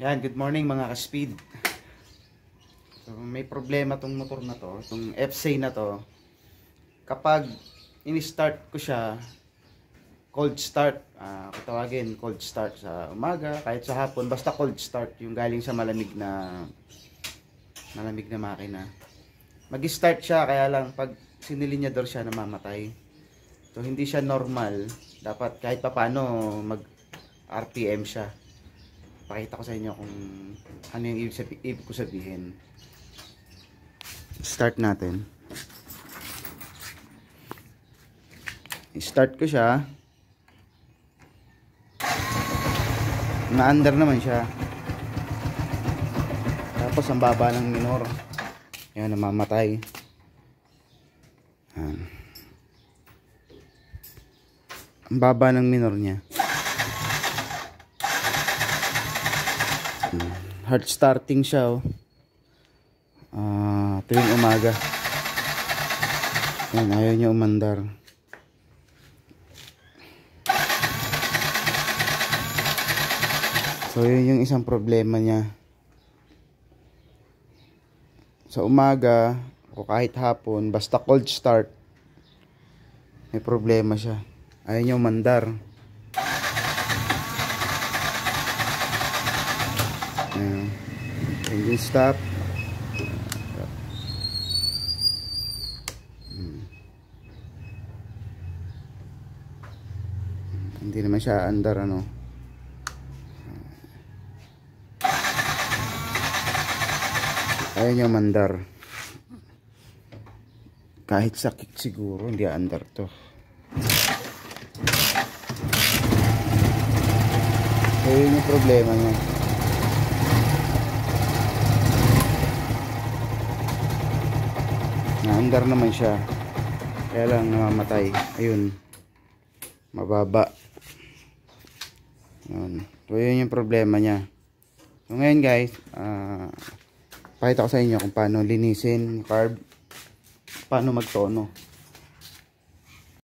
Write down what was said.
Yan, good morning mga ka-speed. So, may problema tong motor na to, tong FC na to. Kapag ini-start ko siya, cold start, ah tawagin cold start sa umaga, kahit sa hapon, basta cold start, yung galing sa malamig na malamig na makina. Mag-start siya, kaya lang pag sinilinyador siya, namamatay. So, hindi siya normal. Dapat kahit papano mag RPM siya. Pakita ko sa inyo kung ano yung ibig, sabi, ibig ko sabihin. Start natin. Start ko siya. Na-under naman siya. Tapos ang baba ng minor. Yan, namamatay. Ang baba ng minor niya. Hard starting siya oh. Ah, tuwing umaga. Yan, ayaw niya umandar. So, yun yung isang problema niya. Sa umaga, o kahit hapon, basta cold start, may problema siya. Ayaw niya umandar. Ayan. Engine stop. Hmm. Hindi naman siya andar ano. Ayaw niya mandar. Kahit sakit siguro, hindi andar to. So yun yung problema niya. Naandar naman siya. Kaya lang namamatay. Ayun. Mababa. Yun. So yun yung problema niya. So ngayon guys. Uh, pakita ko sa inyo kung paano linisin carb paano magtono